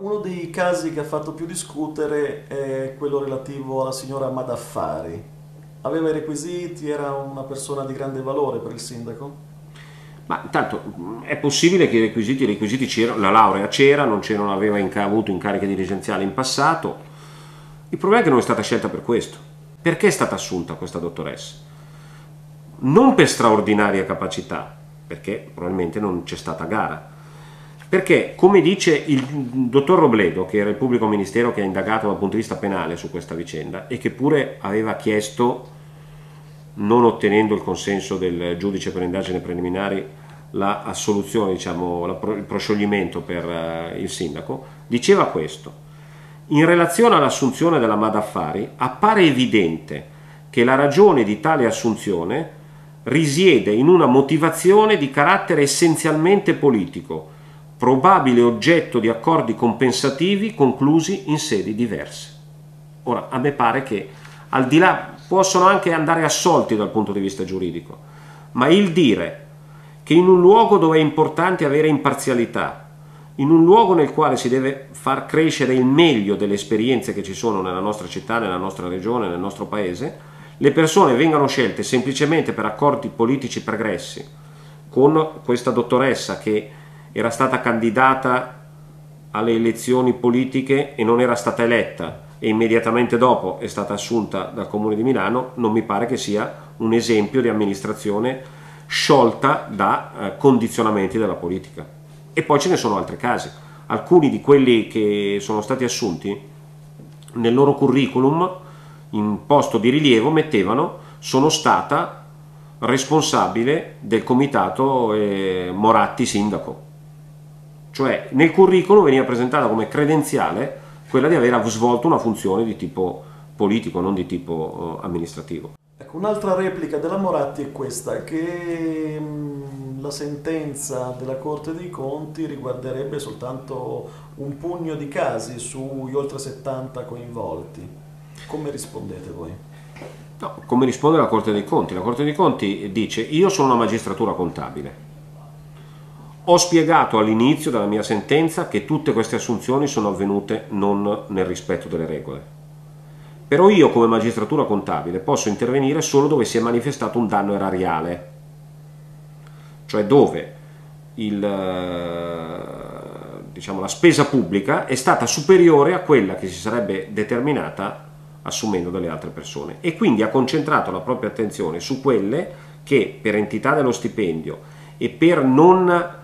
Uno dei casi che ha fatto più discutere è quello relativo alla signora Madaffari. Aveva i requisiti, era una persona di grande valore per il sindaco? Ma intanto è possibile che i requisiti, i requisiti c'erano, la laurea c'era, non, non aveva inca- avuto incariche dirigenziali in passato. Il problema è che non è stata scelta per questo. Perché è stata assunta questa dottoressa? Non per straordinaria capacità, perché probabilmente non c'è stata gara, perché, come dice il dottor Robledo, che era il pubblico ministero che ha indagato dal punto di vista penale su questa vicenda e che pure aveva chiesto, non ottenendo il consenso del giudice per indagini preliminari, la assoluzione, diciamo, il proscioglimento per uh, il sindaco, diceva questo. In relazione all'assunzione della Madaffari appare evidente che la ragione di tale assunzione risiede in una motivazione di carattere essenzialmente politico, probabile oggetto di accordi compensativi conclusi in sedi diverse. Ora, a me pare che al di là possono anche andare assolti dal punto di vista giuridico, ma il dire che in un luogo dove è importante avere imparzialità, in un luogo nel quale si deve far crescere il meglio delle esperienze che ci sono nella nostra città, nella nostra regione, nel nostro paese, le persone vengano scelte semplicemente per accordi politici pregressi, con questa dottoressa che era stata candidata alle elezioni politiche e non era stata eletta e immediatamente dopo è stata assunta dal Comune di Milano, non mi pare che sia un esempio di amministrazione sciolta da eh, condizionamenti della politica. E poi ce ne sono altri casi. Alcuni di quelli che sono stati assunti nel loro curriculum in posto di rilievo mettevano sono stata responsabile del comitato eh, Moratti sindaco cioè nel curriculum veniva presentata come credenziale quella di aver svolto una funzione di tipo politico, non di tipo uh, amministrativo. Ecco, un'altra replica della Moratti è questa, che mm, la sentenza della Corte dei Conti riguarderebbe soltanto un pugno di casi sugli oltre 70 coinvolti. Come rispondete voi? No, come risponde la Corte dei Conti? La Corte dei Conti dice io sono una magistratura contabile ho spiegato all'inizio della mia sentenza che tutte queste assunzioni sono avvenute non nel rispetto delle regole. Però io come magistratura contabile posso intervenire solo dove si è manifestato un danno erariale, cioè dove il, eh, diciamo, la spesa pubblica è stata superiore a quella che si sarebbe determinata assumendo delle altre persone e quindi ha concentrato la propria attenzione su quelle che per entità dello stipendio e per non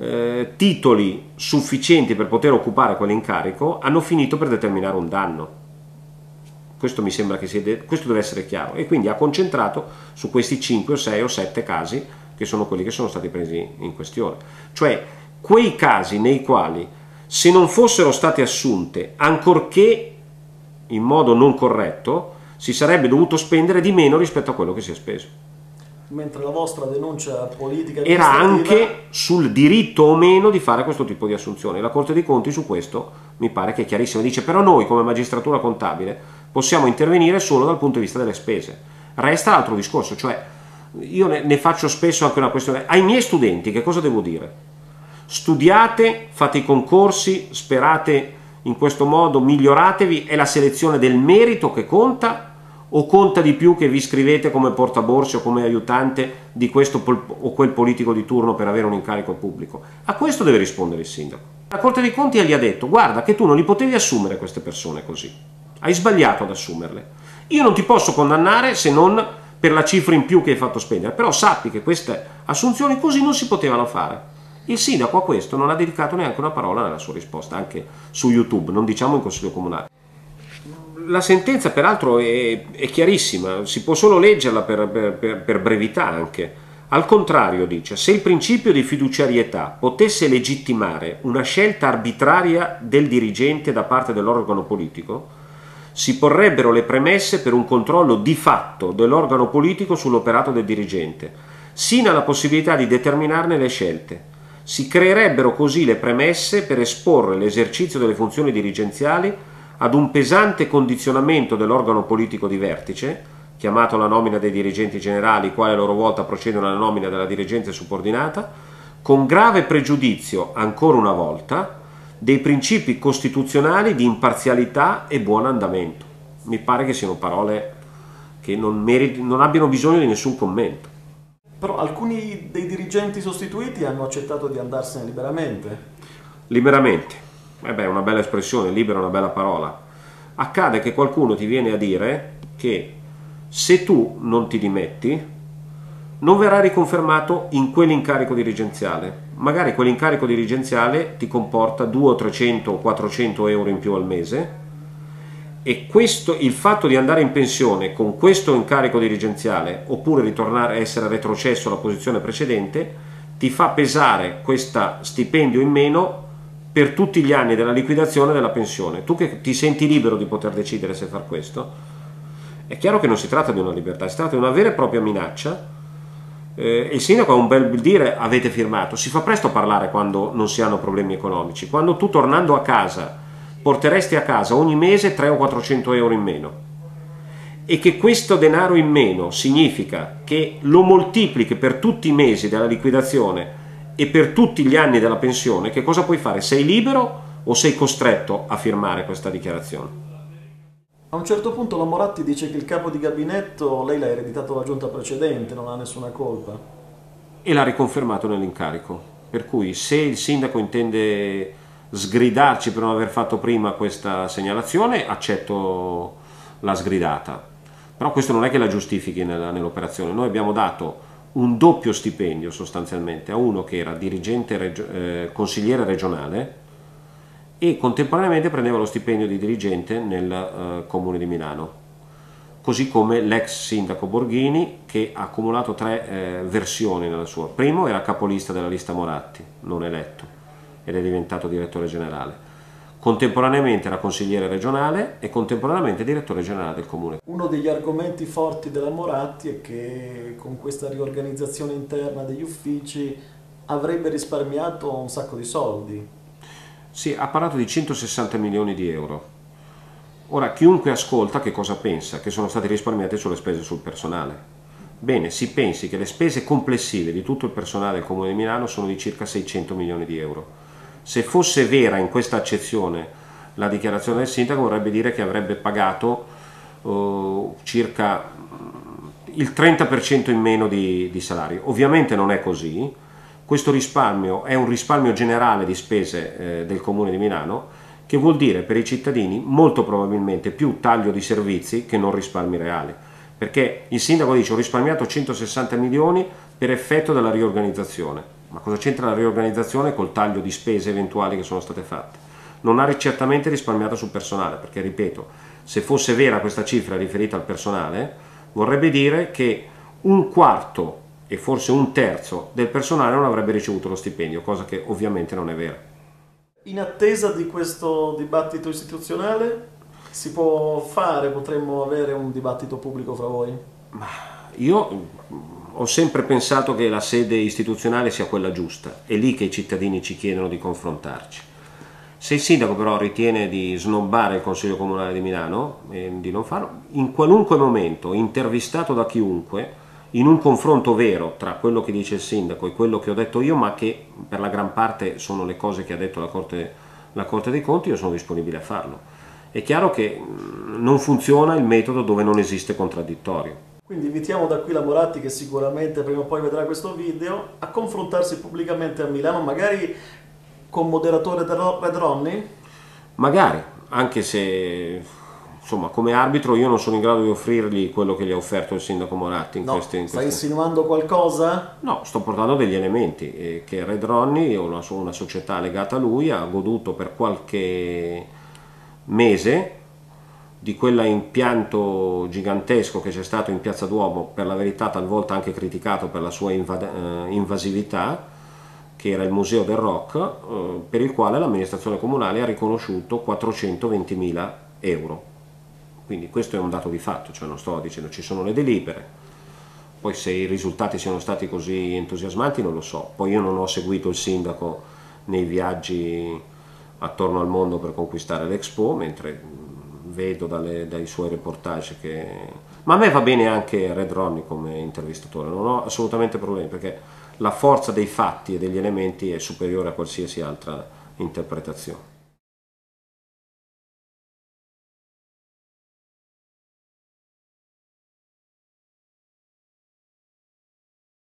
eh, titoli sufficienti per poter occupare quell'incarico hanno finito per determinare un danno. Questo mi sembra che sia de- questo deve essere chiaro e quindi ha concentrato su questi 5 o 6 o 7 casi che sono quelli che sono stati presi in questione. Cioè quei casi nei quali se non fossero state assunte, ancorché in modo non corretto, si sarebbe dovuto spendere di meno rispetto a quello che si è speso mentre la vostra denuncia politica era anche sul diritto o meno di fare questo tipo di assunzione. La Corte dei Conti su questo mi pare che è chiarissima. Dice però noi come magistratura contabile possiamo intervenire solo dal punto di vista delle spese. Resta l'altro discorso, cioè io ne, ne faccio spesso anche una questione. Ai miei studenti che cosa devo dire? Studiate, fate i concorsi, sperate in questo modo, miglioratevi, è la selezione del merito che conta o conta di più che vi iscrivete come portaborse o come aiutante di questo o quel politico di turno per avere un incarico pubblico? A questo deve rispondere il sindaco. La Corte dei Conti gli ha detto guarda che tu non li potevi assumere queste persone così, hai sbagliato ad assumerle. Io non ti posso condannare se non per la cifra in più che hai fatto spendere, però sappi che queste assunzioni così non si potevano fare. Il sindaco a questo non ha dedicato neanche una parola nella sua risposta, anche su YouTube, non diciamo in Consiglio Comunale la sentenza peraltro è, è, chiarissima, si può solo leggerla per, per, per brevità anche. Al contrario, dice, se il principio di fiduciarietà potesse legittimare una scelta arbitraria del dirigente da parte dell'organo politico, si porrebbero le premesse per un controllo di fatto dell'organo politico sull'operato del dirigente, sino alla possibilità di determinarne le scelte. Si creerebbero così le premesse per esporre l'esercizio delle funzioni dirigenziali ad un pesante condizionamento dell'organo politico di vertice, chiamato la nomina dei dirigenti generali, i quali a loro volta procedono alla nomina della dirigenza subordinata, con grave pregiudizio, ancora una volta, dei principi costituzionali di imparzialità e buon andamento. Mi pare che siano parole che non, meriti, non abbiano bisogno di nessun commento. Però alcuni dei dirigenti sostituiti hanno accettato di andarsene liberamente. Liberamente. Eh beh, una bella espressione, libera è una bella parola. Accade che qualcuno ti viene a dire che se tu non ti dimetti, non verrà riconfermato in quell'incarico dirigenziale. Magari quell'incarico dirigenziale ti comporta 200 300 o 400 euro in più al mese e questo, il fatto di andare in pensione con questo incarico dirigenziale oppure ritornare a essere retrocesso alla posizione precedente ti fa pesare questo stipendio in meno per tutti gli anni della liquidazione della pensione. Tu che ti senti libero di poter decidere se far questo, è chiaro che non si tratta di una libertà, si tratta di una vera e propria minaccia. Eh, il sindaco ha un bel dire avete firmato, si fa presto a parlare quando non si hanno problemi economici, quando tu tornando a casa porteresti a casa ogni mese 300 o 400 euro in meno e che questo denaro in meno significa che lo moltiplichi per tutti i mesi della liquidazione e per tutti gli anni della pensione, che cosa puoi fare? Sei libero o sei costretto a firmare questa dichiarazione? A un certo punto la Moratti dice che il capo di gabinetto lei l'ha ereditato la giunta precedente, non ha nessuna colpa. E l'ha riconfermato nell'incarico. Per cui se il sindaco intende sgridarci per non aver fatto prima questa segnalazione, accetto la sgridata. Però questo non è che la giustifichi nell'operazione. Noi abbiamo dato un doppio stipendio sostanzialmente a uno che era dirigente regio- eh, consigliere regionale e contemporaneamente prendeva lo stipendio di dirigente nel eh, comune di Milano così come l'ex sindaco Borghini che ha accumulato tre eh, versioni nella sua. Primo era capolista della lista Moratti, non eletto ed è diventato direttore generale. Contemporaneamente era consigliere regionale e contemporaneamente direttore generale del comune. Uno degli argomenti forti della Moratti è che con questa riorganizzazione interna degli uffici avrebbe risparmiato un sacco di soldi. Sì, ha parlato di 160 milioni di euro. Ora, chiunque ascolta che cosa pensa? Che sono stati risparmiati sulle spese sul personale. Bene, si pensi che le spese complessive di tutto il personale del Comune di Milano sono di circa 600 milioni di euro se fosse vera in questa accezione la dichiarazione del sindaco vorrebbe dire che avrebbe pagato uh, circa il 30% in meno di, di salario. Ovviamente non è così, questo risparmio è un risparmio generale di spese eh, del Comune di Milano che vuol dire per i cittadini molto probabilmente più taglio di servizi che non risparmi reali. Perché il sindaco dice ho risparmiato 160 milioni per effetto della riorganizzazione ma cosa c'entra la riorganizzazione col taglio di spese eventuali che sono state fatte? Non ha certamente risparmiato sul personale, perché ripeto, se fosse vera questa cifra riferita al personale, vorrebbe dire che un quarto e forse un terzo del personale non avrebbe ricevuto lo stipendio, cosa che ovviamente non è vera. In attesa di questo dibattito istituzionale, si può fare, potremmo avere un dibattito pubblico fra voi? Ma io ho sempre pensato che la sede istituzionale sia quella giusta, è lì che i cittadini ci chiedono di confrontarci. Se il sindaco però ritiene di snobbare il Consiglio Comunale di Milano e di non farlo, in qualunque momento, intervistato da chiunque, in un confronto vero tra quello che dice il sindaco e quello che ho detto io, ma che per la gran parte sono le cose che ha detto la Corte, la Corte dei Conti, io sono disponibile a farlo. È chiaro che non funziona il metodo dove non esiste contraddittorio. Quindi invitiamo da qui la Moratti, che sicuramente prima o poi vedrà questo video, a confrontarsi pubblicamente a Milano, magari con moderatore Red Ronny? Magari, anche se insomma come arbitro io non sono in grado di offrirgli quello che gli ha offerto il sindaco Moratti in no, queste, in stai queste... insinuando qualcosa? No, sto portando degli elementi eh, che Red Ronny, una, una società legata a lui, ha goduto per qualche mese di quell'impianto gigantesco che c'è stato in Piazza Duomo, per la verità talvolta anche criticato per la sua eh, invasività, che era il Museo del Rock, eh, per il quale l'amministrazione comunale ha riconosciuto 420.000 euro. Quindi questo è un dato di fatto, cioè non sto dicendo ci sono le delibere, poi se i risultati siano stati così entusiasmanti non lo so, poi io non ho seguito il sindaco nei viaggi attorno al mondo per conquistare l'Expo, mentre vedo dalle, dai suoi reportage che... Ma a me va bene anche Red Ronnie come intervistatore, non ho assolutamente problemi perché la forza dei fatti e degli elementi è superiore a qualsiasi altra interpretazione.